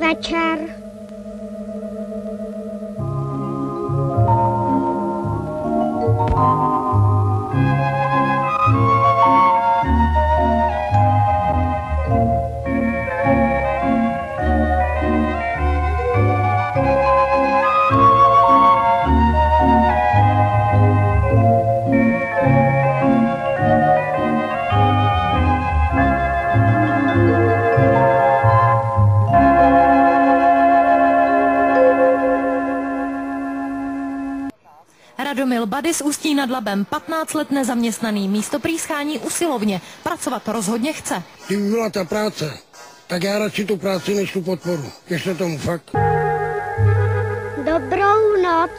večer. Radomil Bady z Ústí nad Labem, 15 let nezaměstnaný, místo prýschání usilovně. Pracovat rozhodně chce. Kdyby byla ta práce, tak já radši tu práci než tu podporu. Věřte tomu fakt. Dobrou noc.